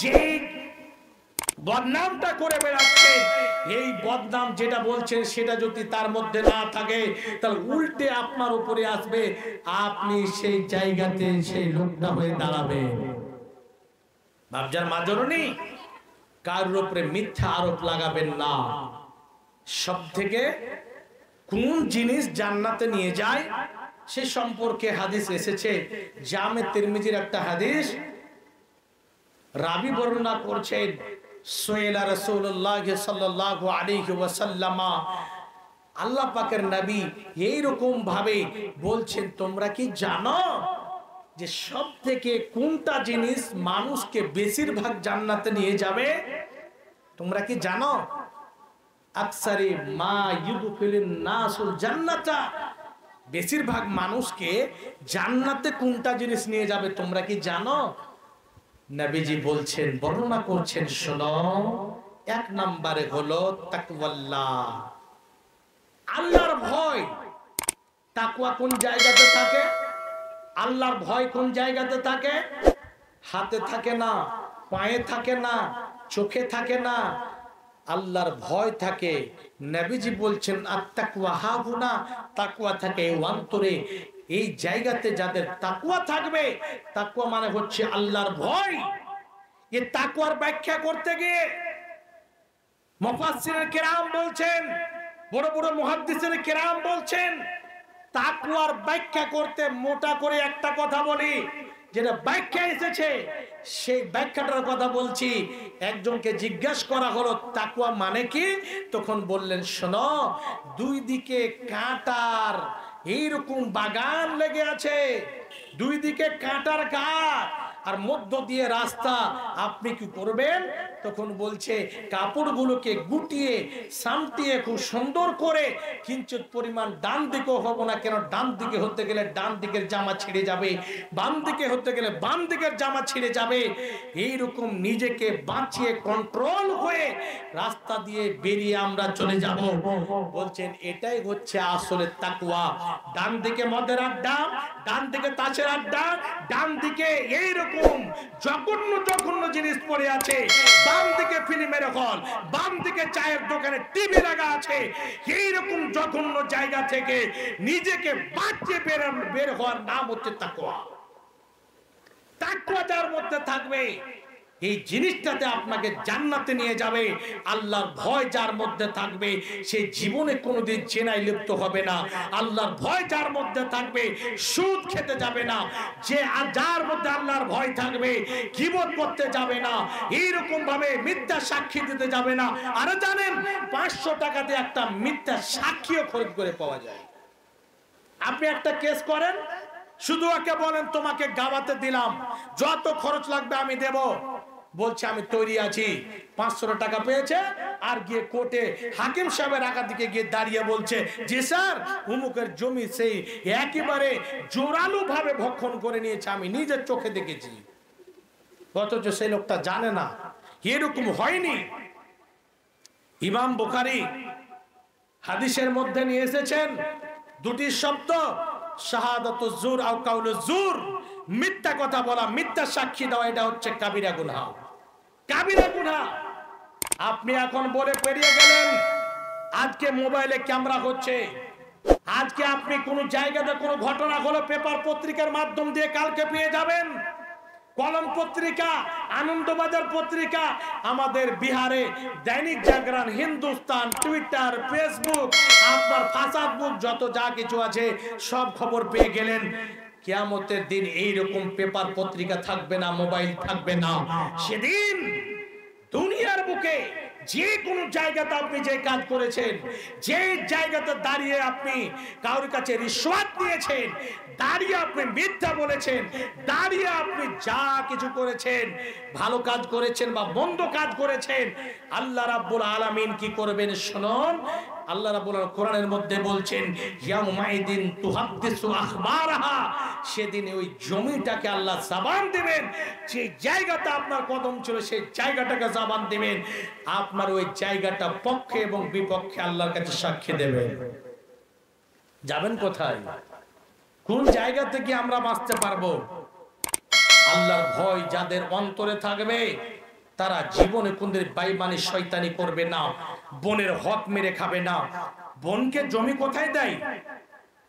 যে বদনামটা করে বেড়াচ্ছেন এই বদনাম যেটা বলছেন সেটা যদি তার মধ্যে না থাকে, তাহলে উল্টে আপনার উপরে আসবে, আপনি সেই জায়গাতে সেই লোকটা হয়ে দাঁড়াবে বাবজার মাজরণী কারোর উপরে মিথ্যা আরোপ লাগাবেন না। সব থেকে কোন জিনিস জান্নাতে নিয়ে যায়, সে সম্পর্কে হাদিস এসেছে। জামে তিরমিজির একটা হাদিস রাবি বর্ণনা করছেন সোয়েলা রসুল্লাহ সাল্লাল্লাহু আলাইহি ওয়াসাল্লামা, আল্লাহ পাকের নবী এইরকম ভাবে বলছেন, তোমরা কি জানো যে সব থেকে কোনটা জিনিস মানুষকে বেশিরভাগ জান্নাতে নিয়ে যাবে? তোমরা কি জানো? আকসারে মা ইউদখিলুন নাসুল জান্নাতা। বেশিরভাগ মানুষকে জান্নাতে কোনটা জিনিস নিয়ে যাবে, তোমরা কি জানো? নবীজি বলছেন, বর্ণনা করছেন, শোনো, এক নম্বরে হলো তাকওয়াল্লাহ। আল্লাহর ভয়, তাকওয়া কোন জায়গাতে থাকে? আল্লাহর ভয় কোন জায়গাতে থাকে? হাতে থাকে না, পায়ে থাকে না, চোখে থাকে না, আল্লাহর ভয় থাকে। নবীজি বলছেন আত্মাকুয়া হাহুনা তাকুয়া থাকে অন্তরে। এই জায়গাতে যাদের তাকুয়া থাকবে তাকুয়া মানে হচ্ছে আল্লাহর ভয়। এ তাকুয়ার ব্যাখ্যা করতে গিয়ে মুফাসসিরের কেরাম বলছেন, বড় বড় মুহাদ্দিসের কেরাম বলছেন তাকুয়ার ব্যাখ্যা করতে মোটা করে একটা কথা বলি। যেটা ব্যাখ্যা এসেছে, সেই ব্যাখ্যাটার কথা বলছি। একজনকে জিজ্ঞাসা করা হলো তাকুয়া মানে কি? তখন বললেন, শোনো, দুই দিকে কাঁটার এইরকম বাগান লেগে আছে। দুই দিকে কাঁটার গাছ আর মধ্য দিয়ে রাস্তা আপনি কি করবেন? তখন বলছে, কাপড়গুলোকে গুটিয়ে, সামটিয়ে খুব সুন্দর করে কিঞ্চিত পরিমাণ ডান দিকেও হব না কেন? ডান দিকে হতে গেলে ডান দিকের জামা ছিঁড়ে যাবে, বাম দিকে হতে গেলে বাম দিকের জামা ছিঁড়ে যাবে। এই রকম নিজেকে বাঁচিয়ে কন্ট্রোল হয়ে রাস্তা দিয়ে বেরিয়ে আমরা চলে যাব। বলছেন, এটাই হচ্ছে আসলে তাকুয়া ডান দিকে মদের আড্ডা, ডান দিকে তাসের আড্ডা, ডান দিকে এইরকম জঘন্য জঘন্য জিনিস পড়ে আছে। বাম দিকে ফিল্মের হল বাম দিকে চায়ের দোকানে টিভি লাগা আছে। এইরকম জঘন্য জায়গা থেকে নিজেকে বাঁচিয়ে বের বের হওয়ার নাম হচ্ছে তাকুয়া তাকুয়া যার মধ্যে থাকবে। এই জিনিসটাতে আপনাকে জান্নাতে নিয়ে যাবে। আল্লাহর ভয় যার মধ্যে থাকবে, সে জীবনে কোনোদিন চেনায় লিপ্ত হবে না। আল্লাহর ভয় যার মধ্যে থাকবে, সুদ খেতে যাবে না। যে যার মধ্যে আল্লাহর ভয় থাকবে কিবত করতে যাবে না। এইরকম ভাবে মিথ্যা সাক্ষী দিতে যাবে না। আরে জানেন, পাঁচশো টাকাতে একটা মিথ্যা সাক্ষীও খরিদ করে পাওয়া যায়। আপনি একটা কেস করেন, শুধু ওকে বলেন, তোমাকে গাওয়াতে দিলাম। যত খরচ লাগবে আমি দেব। বলছে, আমি তৈরি আছি। পাঁচশো টাকা পেয়েছে আর গিয়ে কোর্টে হাকিম সাহেবের আঁকা দিকে গিয়ে দাঁড়িয়ে বলছে যে স্যার, উমুকের জমি সেই একেবারে জোরালো ভাবে ভক্ষণ করে নিয়েছে, আমি নিজের চোখে দেখেছি। অথচ সেই লোকটা জানে না, এরকম হয়নি। ইমাম বোকারি হাদিসের মধ্যে নিয়ে এসেছেন, দুটি শব্দ, শাহাদাত জুর আও কাউল জুর। মিথ্যা কথা বলা, মিথ্যা সাক্ষী দেওয়া, এটা হচ্ছে কাবিরা গুনাহ। কাবিরা গুনাহ আপনি এখন বলে পেরিয়ে গেলেন, আজকে মোবাইলে ক্যামেরা হচ্ছে। আজকে আপনি কোন জায়গাতে কোনো ঘটনা হলো পেপার পত্রিকার মাধ্যম দিয়ে কালকে পেয়ে যাবেন। কলম পত্রিকা, আনন্দবাজার পত্রিকা, আমাদের বিহারে দৈনিক জাগরণ, হিন্দুস্তান, টুইটার, ফেসবুক, আপনার ফাসাদ বুক, যত যা কিছু আছে, সব খবর পেয়ে গেলেন। কিয়ামতের দিন এইরকম পেপার পত্রিকা থাকবে না, মোবাইল থাকবে না। সেদিন দুনিয়ার বুকে যে কোনো জায়গাতে আপনি যে কাজ করেছেন, যে জায়গাতে দাঁড়িয়ে আপনি কারোর কাছে রিশ্বাত নিয়েছেন, দাঁড়িয়ে আপনি মিথ্যা বলেছেন, দাঁড়িয়ে আপনি যা কিছু করেছেন, ভালো কাজ করেছেন বা মন্দ কাজ করেছেন, আল্লাহ রাব্বুল আলামিন কি করবেন? শুনুন আল্লাহ আলামিন কোরআনের মধ্যে বলছেন, ইয়াউমাইদিন তুহাদ্দিসু আখবারাহা সেদিন ওই জমিটাকে আল্লাহ জাবান দেবেন, যে জায়গাটা আপনার কদম ছিল সেই জায়গাটাকে জাবান দেবেন, আপনার ওই জায়গাটা পক্ষে এবং বিপক্ষে আল্লাহর কাছে সাক্ষী দেবেন। যাবেন কোথায়? কোন জায়গা থেকে আমরা বাঁচতে পারব? আল্লাহর ভয় যাদের অন্তরে থাকবে তারা জীবনে কোনদের বাইমানি শয়তানি করবে না, বনের হক মেরে খাবে না। বনকে জমি কোথায় দেয়?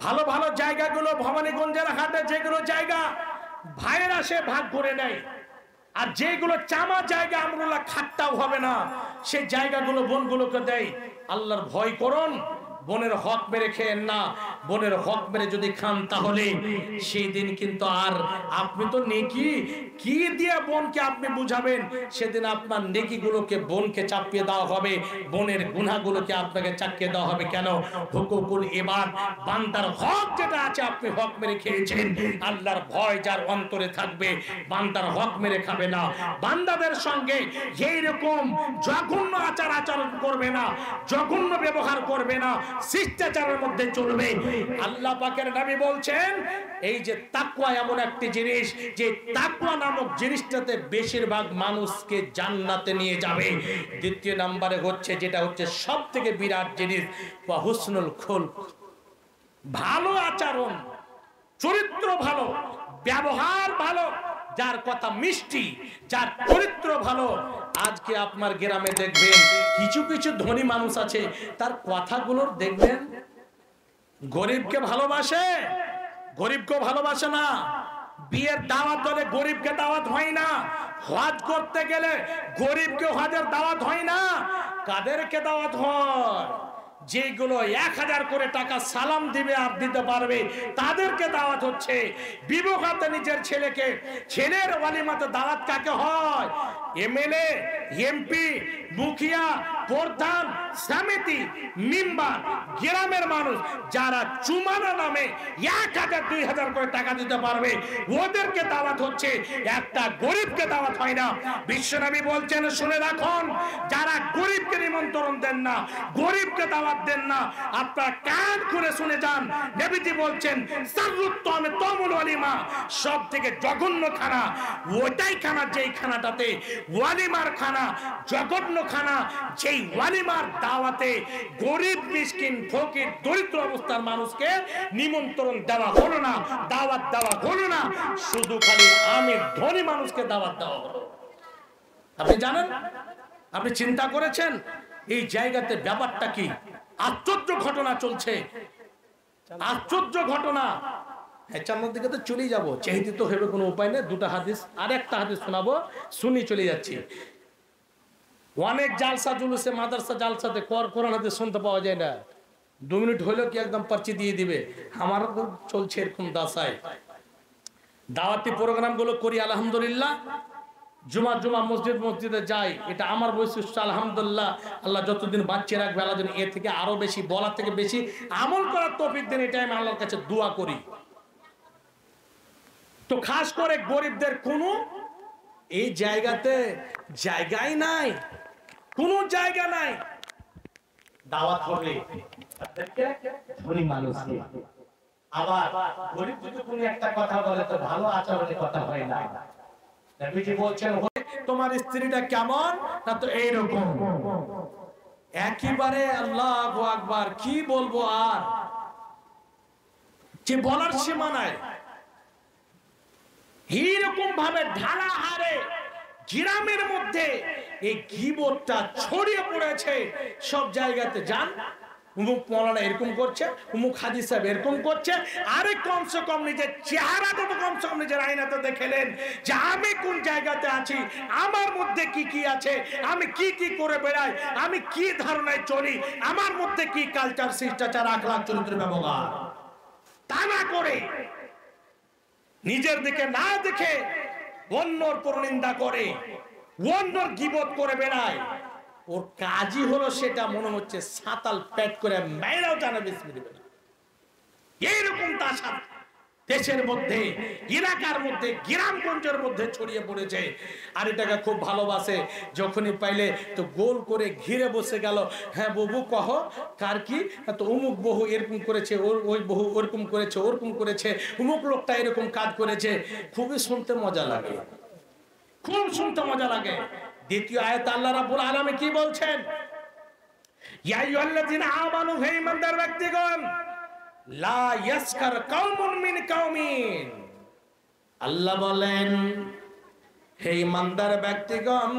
ভালো ভালো জায়গাগুলো, ভবানীগঞ্জের হাটে যেগুলো জায়গা, ভাইয়েরা সে ভাগ করে নেয়। আর যেগুলো চামা জায়গা, আমরুল্লাহ খাট্টাও হবে না। সেই জায়গাগুলো বনগুলোকে দেয়। আল্লাহর ভয় করুন, বনের হক মেরে খেয়েন না। বনের হক মেরে যদি খান তাহলে সেই দিন কিন্তু আর আপনি তো নেকি। কি দিয়ে বনকে আপনি বুঝাবেন? সেদিন আপনার নেকিগুলোকে বনকে চাপিয়ে দেওয়া হবে, বনের গুনাহগুলোকে আপনাকে চাপিয়ে দেওয়া হবে কেন? হুকুকুল এবার বান্দার হক যেটা আছে, আপনি হক মেরে খেয়েছেন। আল্লাহর ভয় যার অন্তরে থাকবে, বান্দার হক মেরে খাবে না। বান্দাদের সঙ্গে এইরকম জঘন্য আচার আচরণ করবে না, জঘন্য ব্যবহার করবে না, শিষ্টাচারের মধ্যে চলবে। আল্লাহ পাকের নবী বলছেন, এই যে তাকওয়া এমন একটি জিনিস, যে তাকওয়া নামক জিনিসটাতে বেশিরভাগ মানুষকে জান্নাতে নিয়ে যাবে। দ্বিতীয় নম্বরে হচ্ছে, যেটা হচ্ছে সব থেকে বিরাট জিনিস, বা হুসনুল খুল ভালো আচরণ, চরিত্র ভালো, ব্যবহার ভালো, যার কথা মিষ্টি, যার চরিত্র ভালো। আজকে আপনার গ্রামে দেখবেন, কিছু কিছু ধনী মানুষ আছে, তার কথাগুলো দেখবেন গরিবকে ভালোবাসে? গরিবকে ভালোবাসে না। বিয়ের দাওয়াত হলে গরিবকে দাওয়াত হয় না। হজ করতে গেলে গরিবকে হজের দাওয়াত হয় না। কাদেরকে দাওয়াত হয়? যেগুলো এক হাজার করে টাকা সালাম দিবে আর দিতে পারবে, তাদেরকে দাওয়াত হচ্ছে। বিবাহাতে নিজের ছেলেকে, ছেলের ওয়ালিমাতে দাওয়াত কাকে হয়? এমএলএ এমপি মুখিয়া, প্রধান, সমিতি, মেম্বার, গ্রামের মানুষ, যারা চুমানা নামে এক হাজার, দুই হাজার করে টাকা দিতে পারবে, ওদেরকে দাওয়াত হচ্ছে। একটা গরিবকে দাওয়াত হয় না। বিশ্বনবী বলছেন, শুনে রাখুন, যারা গরিবকে নিমন্ত্রণ দেন না, গরিবকে দাওয়াত দেন না। আপনারা কান করে শুনে যান। নবীজি বলছেন সারুত্তমে তমুল ওয়ালিমা সব থেকে জঘন্য খানা। ওইটাই খানা যেই খানাটাতে ওয়ালিমার খানা, জঘন্য খানা। যেই ওয়ালিমার দাওয়াতে গরিব, মিসকিন, ফকির, দরিদ্র অবস্থার মানুষকে নিমন্ত্রণ দেওয়া হলো না, দাওয়াত দেওয়া হলো না। শুধু খালি আমি ধনী মানুষকে দাওয়াত দেওয়া হলো। আপনি জানেন? আপনি চিন্তা করেছেন? এই জায়গাতে ব্যাপারটা কি? আশ্চর্য ঘটনা চলছে। আশ্চর্য ঘটনা। হ্যাঁ চান্নার দিকে তো চলেই যাব। চেহিতি তো হেবে কোনো উপায় নেই। দুটা হাদিস আর একটা হাদিস শোনাবো। শুনি চলে যাচ্ছি। অনেক জালসা জুলুসে, মাদ্রাসা জালসাতে কর, কোরআন হাতে শুনতে পাওয়া যায় না। দু মিনিট হইলেও কি একদম পার্চি দিয়ে দিবে। আমার চলছে এরকম দাসায়। দাওয়াতি প্রোগ্রামগুলো করি, আলহামদুলিল্লাহ। জুমা জুমা মসজিদ, মসজিদে যাই, এটা আমার বৈশিষ্ট্য, আলহামদুলিল্লাহ। আল্লাহ যতদিন বাচ্চা রাখবে, আল্লাহ যেন এ থেকে আরও বেশি, বলার থেকে বেশি আমল করার তফিক দিন, এটাই আমি আল্লাহর কাছে দোয়া করি। তো খাস করে গরিবদের কোনো এই জায়গাতে জায়গাই নাই, কোনো জায়গা নাই। দাওয়াত হবে। ধনী মানুষকে। আবার গরিব যদি কোনো একটা কথা বলে, তো ভালো আচরণের কথা হয় না। নবীজি বলছেন তোমার স্ত্রীটা কেমন? না তো আকবার। কি বলব আর? যে বলার সীমা নাই। এইরকম ভাবে ঢালা হারে গ্রামের মধ্যে এই গিবরটা ছড়িয়ে পড়েছে। সব জায়গাতে যান। উমুক মৌলানা এরকম করছে, উমুক হাজি সাহেব এরকম করছে, আরে কমসে কম নিজের চেহারাটা তো কমসে কম নিজের আইনাতে দেখেলেন যে আমি কোন জায়গাতে আছি, আমার মধ্যে কি কি আছে, আমি কি কি করে বেড়াই, আমি কি ধারণায় চলি, আমার মধ্যে কি কালচার শিষ্টাচার, আখলাখ, চরিত্র, ব্যবহার। তা না করে নিজের দিকে না দেখে অন্যর পরনিন্দা করে, অন্যর গিবত করে বেড়ায়। ওর কাজই হলো সেটা, মনে হচ্ছে সাতাল প্যাট করে মেয়েরাও জানা বিস্মি দেবে না এইরকম তাসা দেশের মধ্যে এলাকার মধ্যে, গ্রামগঞ্জের মধ্যে ছড়িয়ে পড়েছে। আর এটাকে খুব ভালোবাসে, যখনই পাইলে তো গোল করে ঘিরে বসে গেল। হ্যাঁ বাবু কহ, কার কি? তো অমুক বহু এরকম করেছে, ওর, ওই বহু ওরকম করেছে ওরকম করেছে, অমুক লোকটা এরকম কাজ করেছে। খুবই শুনতে মজা লাগে। খুব শুনতে মজা লাগে। দ্বিতীয় আয়াত আল্লাহ রাব্বুল আলামিন কি বলছেন? ইয়া আইয়ুহাল্লাযিনা আমানু, হে ইমানদার ব্যক্তিগণ, লা ইয়াসকার কওমুন মিন কওমিন আল্লাহ বলেন, হে ইমানদার ব্যক্তিগণ